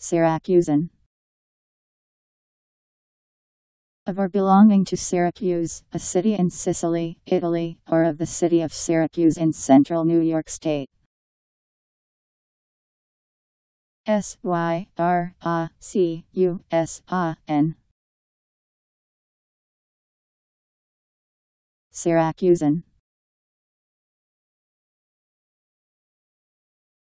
Syracusan. Of or belonging to Syracuse, a city in Sicily, Italy, or of the city of Syracuse in central New York State. S Y R A C U S A N. Syracusan.